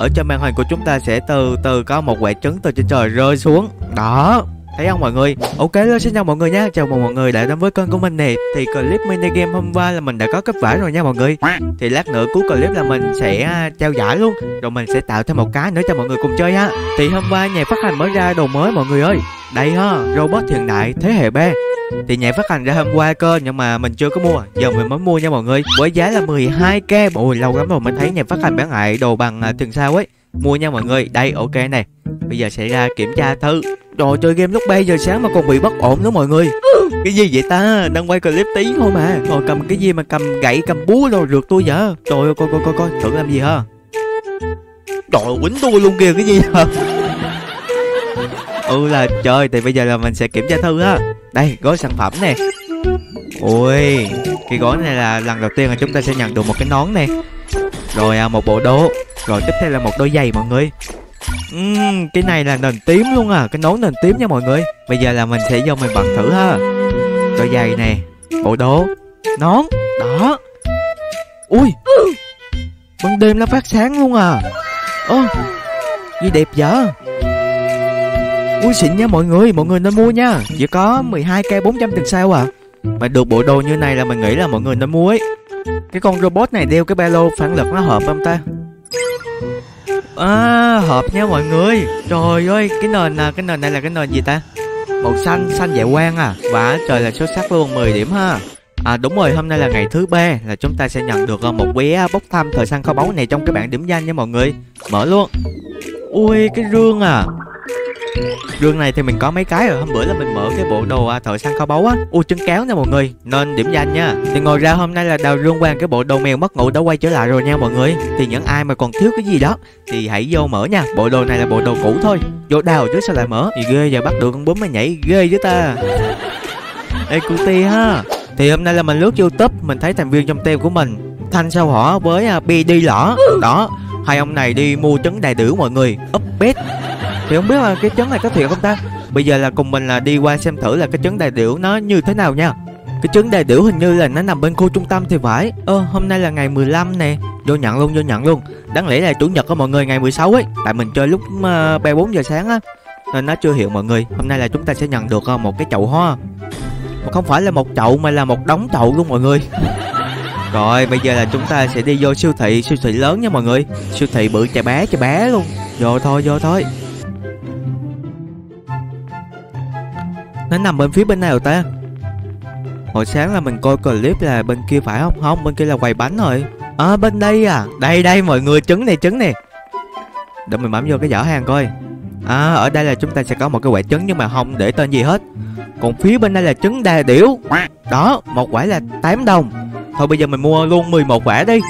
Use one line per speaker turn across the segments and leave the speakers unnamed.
ở trên màn hình của chúng ta sẽ từ từ có một quả trứng từ trên trời rơi xuống. Đó. Thấy không mọi người? Ok rồi xin chào mọi người nha. Chào mừng mọi người đã đến với kênh của mình nè. Thì clip mini game hôm qua là mình đã có kết quả rồi nha mọi người. Thì lát nữa cuối clip là mình sẽ à, trao giải luôn. Rồi mình sẽ tạo thêm một cái nữa cho mọi người cùng chơi ha. Thì hôm qua nhà phát hành mới ra đồ mới mọi người ơi. Đây ha, robot hiện đại thế hệ B thì nhạc phát hành ra hôm qua cơ nhưng mà mình chưa có mua. Giờ mình mới mua nha mọi người. Với giá là 12k ôi lâu lắm rồi mình thấy nhạc phát hành bán lại đồ bằng à, tiền sao ấy. Mua nha mọi người. Đây ok này bây giờ sẽ ra kiểm tra thư, Trời chơi game lúc 3 giờ sáng mà còn bị bất ổn nữa mọi người. Cái gì vậy ta? Đang quay clip tí thôi mà. Rồi cầm cái gì mà cầm gậy cầm búa rồi rượt tôi vậy? Trời ơi coi coi coi coi. Thử làm gì hả, Trời ơi quýnh tôi luôn kìa cái gì hả Ừ là trời thì bây giờ là mình sẽ kiểm tra thư ha. Đây gói sản phẩm nè. Ui Cái gói này là lần đầu tiên là chúng ta sẽ nhận được một cái nón nè. Rồi à, một bộ đồ Rồi tiếp theo là một đôi giày mọi người. Uhm, cái này là nền tím luôn à. Cái nón nền tím nha mọi người. Bây giờ là mình sẽ vô mình bật thử ha. Đôi giày nè Bộ đồ Nón Đó. Ui Ban đêm nó phát sáng luôn à. Ơ Gì đẹp vậy Ui xịn nha mọi người Mọi người nên mua nha. Chỉ có 12k 400 tiền sao à. Mà được bộ đồ như này là mình nghĩ là mọi người nên mua ấy. Cái con robot này đeo cái ba lô phản lực nó hợp không ta? À hợp nha mọi người. Trời ơi cái nền à, cái nền này là cái nền gì ta? Màu xanh xanh dạ quang à. Và trời là xuất sắc luôn 10 điểm ha. À đúng rồi hôm nay là ngày thứ ba là chúng ta sẽ nhận được ờ, một vé bốc thăm thời gian kho báu này trong cái bảng điểm danh nha mọi người. Mở luôn. Ui cái rương à. Rương này thì mình có mấy cái rồi. Hôm bữa là mình mở cái bộ đồ à, thợ săn kho báu á. U trứng kéo nè mọi người. Nên điểm danh nha. Thì ngồi ra hôm nay là đào rương quang cái bộ đồ mèo mất ngủ đã quay trở lại rồi nha mọi người. Thì những ai mà còn thiếu cái gì đó Thì hãy vô mở nha. Bộ đồ này là bộ đồ cũ thôi. Vô đào chứ sao lại mở? Thì ghê giờ bắt được con bướm mà nhảy ghê chứ ta. Ê cutie ha. Thì hôm nay là mình lướt youtube Mình thấy thành viên trong team của mình Thanh sao hỏ với uh, BD lỏ Đó Hai ông này đi mua trứng đại tử mọi người. Upbet thì không biết là cái trấn này có thiệt không ta? Bây giờ là cùng mình là đi qua xem thử là cái trấn đại điểu nó như thế nào nha. Cái trấn đại điểu hình như là nó nằm bên khu trung tâm thì phải. Ơ hôm nay là ngày 15 nè. Vô nhận luôn vô nhận luôn. Đáng lẽ là chủ nhật của mọi người ngày 16 ấy. Tại mình chơi lúc uh, ba bốn giờ sáng á. Nên nó chưa hiện mọi người. Hôm nay là chúng ta sẽ nhận được uh, một cái chậu hoa. Không phải là một chậu mà là một đống chậu luôn mọi người. Rồi bây giờ là chúng ta sẽ đi vô siêu thị. Siêu thị lớn nha mọi người. Siêu thị bự chà bé chà bé luôn. Vô thôi vô thôi. Nó nằm bên phía bên nào ta. Hồi sáng là mình coi clip là bên kia phải không? Không, bên kia là quầy bánh rồi. À bên đây à. Đây đây, mọi người, trứng này trứng này. Để mình bấm vô cái giỏ hàng coi. À ở đây là chúng ta sẽ có một cái quả trứng Nhưng mà không để tên gì hết. Còn phía bên đây là trứng đà điểu. Đó, một quả là 8 đồng. Thôi bây giờ mình mua luôn 11 quả đi.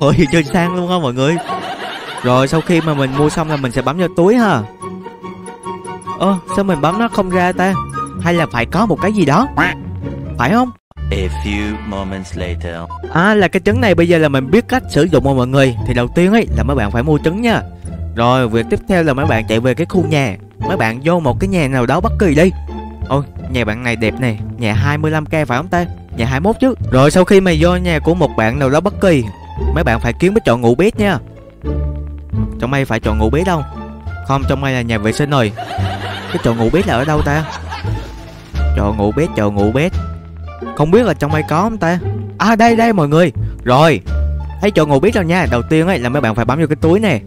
Ôi, chơi sang luôn không mọi người. Rồi sau khi mà mình mua xong là mình sẽ bấm vô túi ha. Ơ sao mình bấm nó không ra ta? Hay là phải có một cái gì đó? Phải không?
A few moments later.
À là cái trứng này bây giờ là mình biết cách sử dụng rồi mọi người. Thì đầu tiên ấy là mấy bạn phải mua trứng nha. Rồi việc tiếp theo là mấy bạn chạy về cái khu nhà. Mấy bạn vô một cái nhà nào đó bất kỳ đi. Ôi nhà bạn này đẹp nè. Nhà 25k phải không ta? Nhà 21 chứ. Rồi sau khi mày vô nhà của một bạn nào đó bất kỳ Mấy bạn phải kiếm cái chọn ngủ bếp nha. Trong mày phải chọn ngủ bếp đâu không, trong đây là nhà vệ sinh rồi. Cái chỗ ngủ bếp là ở đâu ta? Chỗ ngủ bếp, chỗ ngủ bếp. Không biết là trong đây có không ta? À đây đây, mọi người. Rồi. Thấy chỗ ngủ bếp rồi nha? Đầu tiên ấy là mấy bạn phải bấm vô cái túi nè.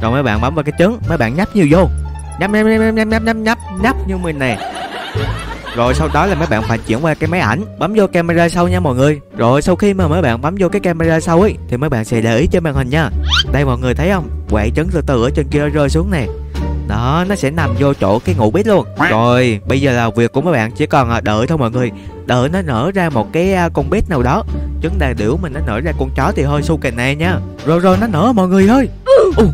Rồi mấy bạn bấm vào cái trứng. Mấy bạn nhấp nhiều vô. Nhấp nhấp nhấp nhấp nhấp nhấp nhấp nhấp như mình nè. Rồi sau đó là mấy bạn phải chuyển qua cái máy ảnh. Bấm vô camera sau nha mọi người. Rồi sau khi mà mấy bạn bấm vô cái camera sau ấy, Thì mấy bạn sẽ để ý trên màn hình nha. Đây, mọi người thấy không? Quậy trứng từ từ ở trên kia rơi xuống nè đó nó sẽ nằm vô chỗ cái ngủ bếp luôn. Rồi bây giờ là việc của mấy bạn chỉ còn à, đợi thôi mọi người. Đợi nó nở ra một cái à, con bếp nào đó. Trứng đà điểu mình nó nở ra con chó thì hơi su kề này nha. Rồi rồi nó nở mọi người ơi. Ừ,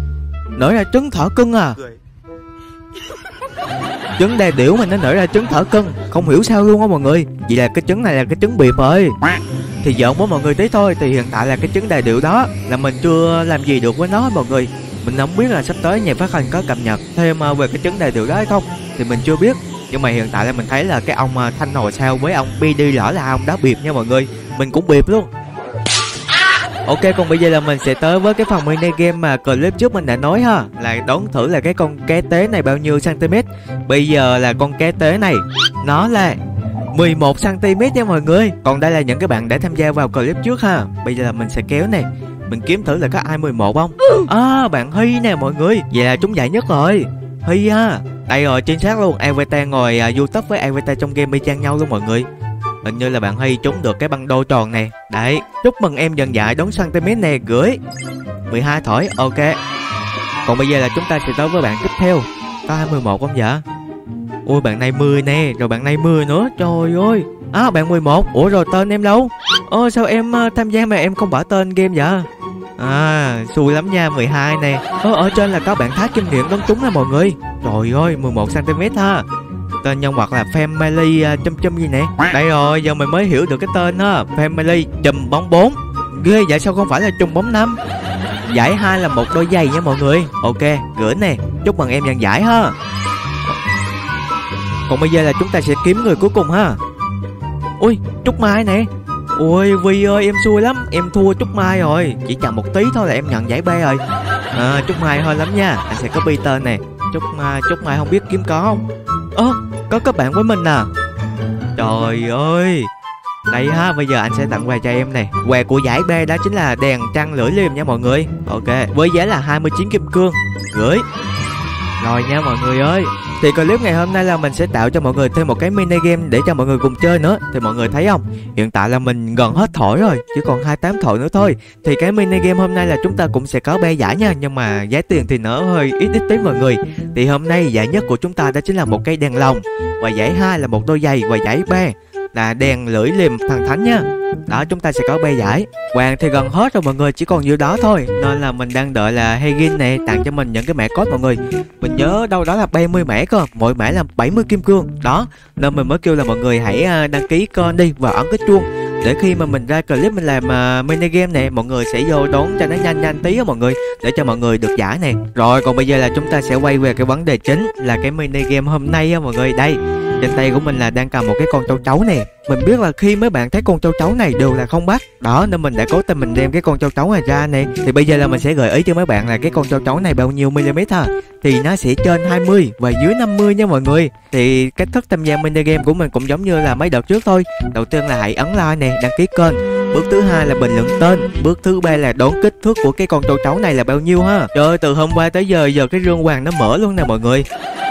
nở ra trứng thở cưng à. Trứng đà điểu mình nó nở ra trứng thở cưng không hiểu sao luôn á mọi người. Vậy là cái trứng này là cái trứng bịp rồi. Thì giỡn với mọi người tí thôi thì hiện tại là cái trứng đà điểu đó là mình chưa làm gì được với nó mọi người mình không biết là sắp tới nhà phát hành có cập nhật thêm à, về cái trứng đề điều đó hay không, thì mình chưa biết. Nhưng mà hiện tại là mình thấy là cái ông à, thanh hồi sao với ông PD lỡ là ông đã bịp nha mọi người. Mình cũng bịp luôn. Ok, còn bây giờ là mình sẽ tới với cái phần mini game mà clip trước mình đã nói ha. Là đón thử là cái con cá tế này bao nhiêu cm Bây giờ là con cá tế này, Nó là 11cm nha mọi người. Còn đây là những cái bạn đã tham gia vào clip trước ha. Bây giờ là mình sẽ kéo này. Mình kiếm thử là có ai 11 không? À bạn Hy nè mọi người. Vậy là trúng giải nhất rồi. Hy ha. Đây rồi chính xác luôn. Avatar ngồi uh, youtube với Avatar trong game y chang nhau luôn mọi người. Hình như là bạn Hy trúng được cái băng đô tròn này. Đấy Chúc mừng em dần dại đón cm nè gửi. 12 thỏi ok. Còn bây giờ là chúng ta sẽ tới với bạn tiếp theo. Có 21 không dạ? vậy Ôi bạn này 10 nè Rồi bạn này 10 nữa. Trời ơi. À bạn 11 Ủa rồi tên em đâu? Ơ sao em uh, tham gia mà em không bỏ tên game vậy À xui lắm nha 12 nè. Ở, ở trên là có bạn Thái Kim Điện đón trúng nè mọi người. Trời ơi 11cm ha. Tên nhân vật là Family uh, chum chum gì nè. Đây rồi giờ mình mới hiểu được cái tên ha. Family chùm bóng 4 Ghê vậy sao không phải là chùm bóng 5 Giải hai là một đôi giày nha mọi người. Ok gửi nè. Chúc mừng em nhận giải ha. Còn bây giờ là chúng ta sẽ kiếm người cuối cùng ha. Ui Trúc Mai nè ôi Vi ơi em xui lắm. Em thua Trúc Mai rồi. Chỉ chậm một tí thôi là em nhận giải B rồi. À, Trúc Mai hơi lắm nha. Anh sẽ copy tên nè. Trúc Mai Trúc Mai không biết kiếm có không? Ơ à, có các bạn với mình nè Trời ơi. Đây ha, bây giờ anh sẽ tặng quà cho em này Quà của giải B đó chính là đèn trăng lưỡi liềm nha mọi người. Ok, với giá là 29 kim cương. Gửi. Rồi nha mọi người ơi. Thì clip ngày hôm nay là mình sẽ tạo cho mọi người thêm một cái mini game để cho mọi người cùng chơi nữa. Thì mọi người thấy không? Hiện tại là mình gần hết thổi rồi, Chỉ còn 28 thổi nữa thôi. Thì cái mini game hôm nay là chúng ta cũng sẽ có be giải nha, Nhưng mà giá tiền thì nó hơi ít ít tí mọi người. Thì hôm nay giải nhất của chúng ta đó chính là một cây đèn lồng, Và giải hai là một đôi giày Và giải ba là đèn lưỡi liềm thần thánh nha đó chúng ta sẽ có bê giải. Hoàng thì gần hết rồi mọi người chỉ còn nhiêu đó thôi. Nên là mình đang đợi là Hegin này tặng cho mình những cái mẻ cốt mọi người. Mình nhớ đâu đó là 30 mẻ cơ. Mỗi mẻ là 70 kim cương. Đó nên mình mới kêu là mọi người hãy à, đăng ký kênh đi và ấn cái chuông. Để khi mà mình ra clip mình làm uh, mini game này mọi người sẽ vô đón cho nó nhanh nhanh tí á mọi người để cho mọi người được giải này rồi còn bây giờ là chúng ta sẽ quay về cái vấn đề chính là cái mini game hôm nay á mọi người. Đây trên tay của mình là đang cầm một cái con châu chấu nè Mình biết là khi mấy bạn thấy con châu chấu này đều là không bắt. Đó nên mình đã cố tình mình đem cái con châu chấu này ra nè Thì bây giờ là mình sẽ gợi ý cho mấy bạn là cái con châu chấu này bao nhiêu mm ha Thì nó sẽ trên 20 và dưới 50 nha mọi người. Thì cách thức tham gia mini game của mình cũng giống như là mấy đợt trước thôi. Đầu tiên là hãy ấn like nè, đăng ký kênh. Bước thứ hai là bình luận tên. Bước thứ ba là đoán kích thước của cái con châu chấu này là bao nhiêu ha? Trời ơi từ hôm qua tới giờ giờ cái rương hoàng nó mở luôn nè mọi người.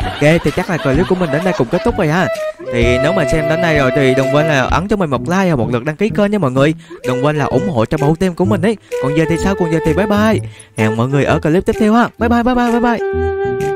Ok, thì chắc là clip của mình đến đây cũng kết thúc rồi ha. Thì nếu mà xem đến đây rồi thì đừng quên là ấn cho mình một like và một lượt đăng ký kênh nha mọi người. Đừng quên là ủng hộ cho bộ team của mình ấy. Còn giờ thì sao? Còn giờ thì bye bye. Hẹn mọi người ở clip tiếp theo ha. Bye bye bye bye bye bye.